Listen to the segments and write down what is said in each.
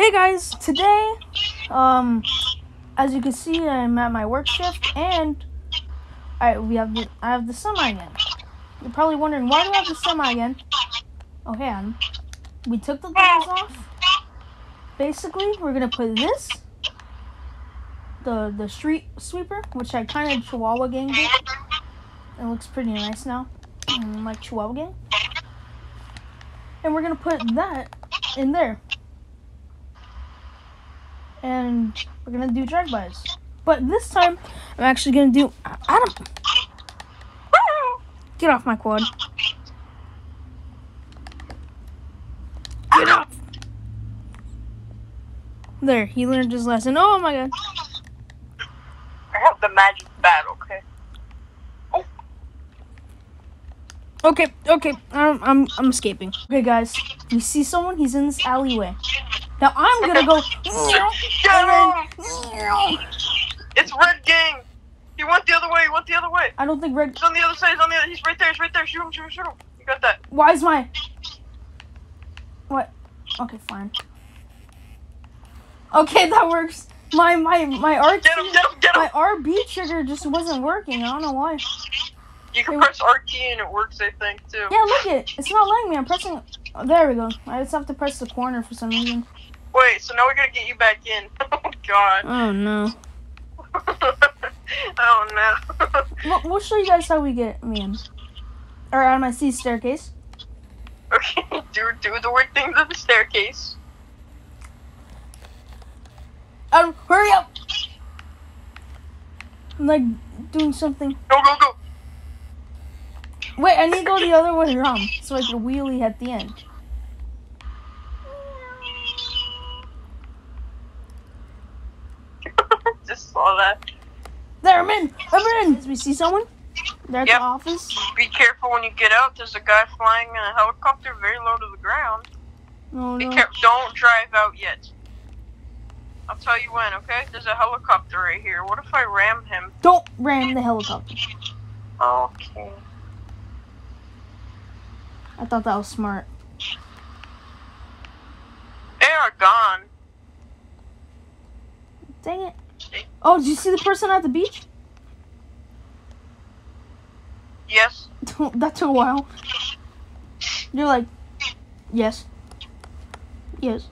Hey guys, today, um, as you can see, I'm at my work shift, and I we have the I have the semi again. You're probably wondering why do I have the semi again? Oh, hey, Adam. We took the doors off. Basically, we're gonna put this, the the street sweeper, which I kind of Chihuahua gang did. It looks pretty nice now, like Chihuahua gang. And we're gonna put that in there and we're gonna do drive-bys. But this time, I'm actually gonna do Adam. Get off my quad. Get off. There, he learned his lesson. Oh my god. I have the magic bat, okay? Okay, okay, I'm, I'm, I'm escaping. Okay, guys, we see someone. He's in this alleyway. Now I'm gonna go. Get him! It's Red Gang! He went the other way, he went the other way. I don't think red. He's on the other side, he's on the other, he's right there, he's right there. Shoot him, shoot him, shoot him. You got that. Why is my? What? Okay, fine. Okay, that works. My my my RT, Get him, get him, get him! my RB trigger just wasn't working. I don't know why. You can press RT and it works, I think, too. Yeah, look it. It's not letting me. I'm pressing. Oh, there we go. I just have to press the corner for some reason. Wait, so now we're gonna get you back in. Oh, God. Oh no. oh, no. We'll, we'll show you guys how we get me in. Or out of my C staircase. okay, do, do the weird things of the staircase. Adam, hurry up! I'm like doing something. Go, go, go. Wait, I need to go the other way around so I can wheelie at the end. Just saw that. There, I'm in. I'm in. Do we see someone? They're at Yep. the office. Be careful when you get out. There's a guy flying in a helicopter very low to the ground. No, Be no. careful. Don't drive out yet. I'll tell you when, okay? There's a helicopter right here. What if I ram him? Don't ram the helicopter. Okay. I thought that was smart. They are gone. Dang it. Oh, did you see the person at the beach? Yes. that took a while. You're like, yes. Yes.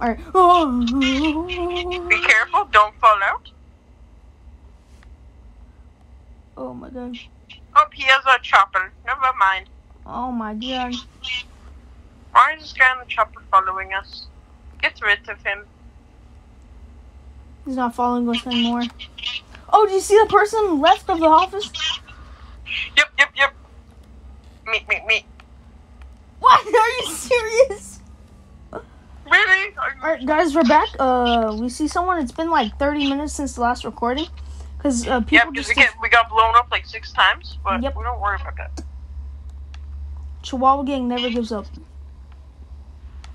Alright. Oh. Be careful. Don't fall out. Oh my god. Oh, he has a chopper. Never mind. Oh my god. Why is this guy on the chopper following us? Get rid of him. He's not following us anymore. Oh, did you see the person left of the office? Yep, yep, yep. Meet, meet, meet. What? Are you serious? Really? Alright, guys, we're back. Uh, we see someone. It's been like 30 minutes since the last recording. Because uh, Yeah, people because just. we, we got blown up like six times, but Yep. we don't worry about that. Chihuahua Gang never gives up.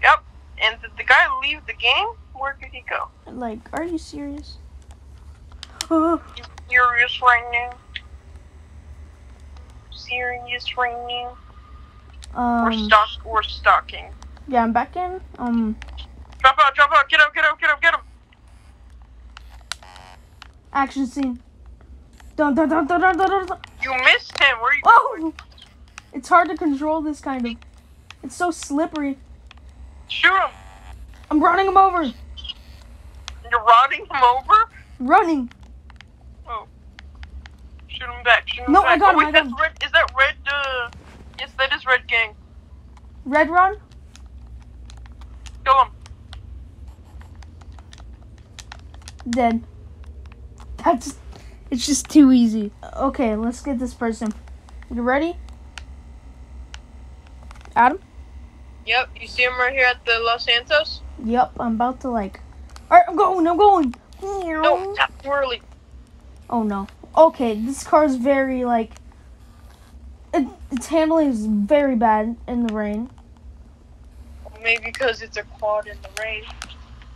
Yep. And did the guy leave the game? Where did he go? Like, are you serious? You furious right now? Serious right now? we're um, stock. We're stalking. yeah, I'm back in. Um, Drop out! Drop out! Get out! Get out! Get out! Get him! action scene. Dun dun dun dun dun dun dun. You missed him. Where are you going? It's hard to control this kind of. It's so slippery. Shoot him! I'm running him over. You're running him over. Running. Oh. Shoot him back. Shoot him No, back. I got oh, him, wait, I got him. red. Is that red? Uh, yes, that is red gang. Red run. Kill him. Dead. That's. It's just too easy. Okay, let's get this person. You ready? Adam? Yep. You see him right here at the Los Santos? Yep, I'm about to like. Alright, I'm going, I'm going. No, not early. Oh no. Okay, this car is very like. It, its handling is very bad in the rain. Maybe because it's a quad in the rain.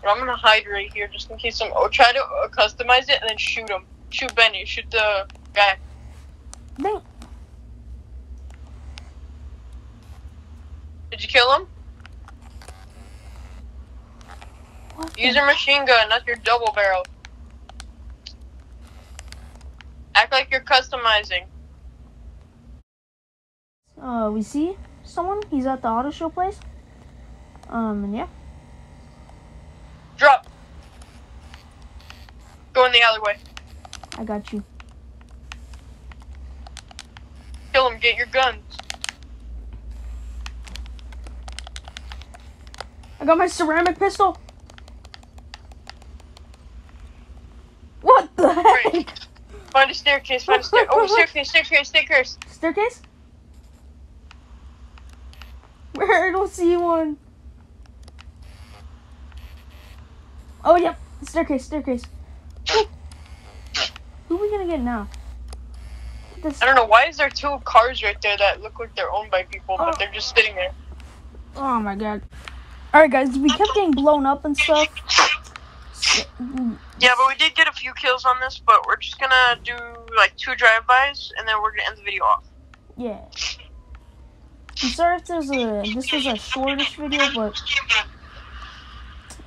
But I'm gonna hide right here just in case some. Oh, try to uh, customize it and then shoot him. Shoot Benny. Shoot the guy. Dang. Did you kill him? Use your machine gun, not your double barrel. Act like you're customizing. Uh, we see someone. He's at the auto show place. Um, and yeah. Drop. Go in the alleyway. I got you. Kill him. Get your guns. I got my ceramic pistol. What the heck? Find a staircase. Find a stair. Oh, staircase. Staircase. Staircase. Staircase? Where? I don't see one. Oh, yep. Staircase, staircase. Ooh. Who are we gonna get now? This, I don't know. Why is there two cars right there that look like they're owned by people, but Oh. they're just sitting there? oh my god. Alright, guys, we kept getting blown up and stuff. Yeah, but we did get a few kills on this, but we're just gonna do like two drive-bys, and then we're gonna end the video off. Yeah. I'm sorry if there's a this was a shortish video, but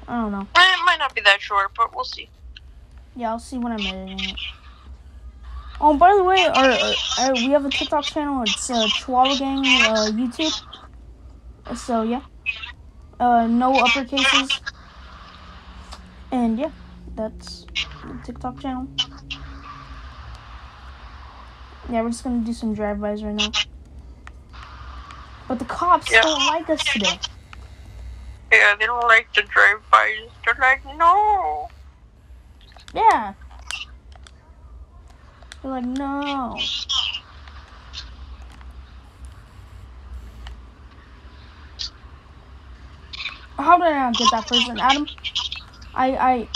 I don't know. Eh, It might not be that short, but we'll see. Yeah, I'll see when I'm editing it. Oh, by the way, our, uh, uh, we have a TikTok channel. It's uh, Chihuahua Gang uh, YouTube. So yeah, uh, no uppercases, and yeah, that's the TikTok channel. Yeah, we're just gonna do some drive-bys right now. But the cops Yeah. don't like us today. Yeah, they don't like the drive-bys. They're like, no. Yeah. They're like, no. How did I not get that person, Adam? I, I,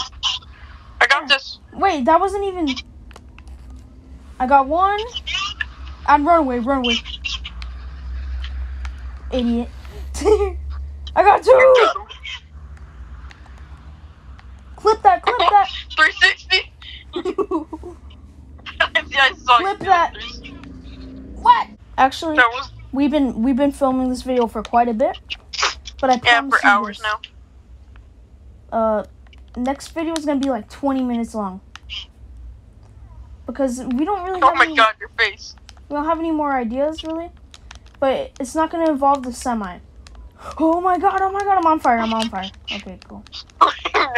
I got this. wait, that wasn't even. I got one. And run away, run away. Idiot. I got two. Clip that, clip that. 360. yeah, I saw Flip you. that. what? Actually, That was We've been we've been filming this video for quite a bit, but I yeah promise for you hours this. now. Uh, next video is gonna be like 20 minutes long because we don't really Oh have my any, god, your face. we don't have any more ideas really, but it's not gonna involve the semi. Oh my god! Oh my god! I'm on fire! I'm on fire. Okay, cool.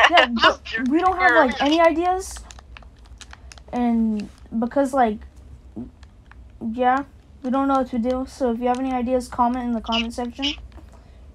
Yeah, we don't have like any ideas, and because like, yeah, we don't know what to do. So if you have any ideas, comment in the comment section,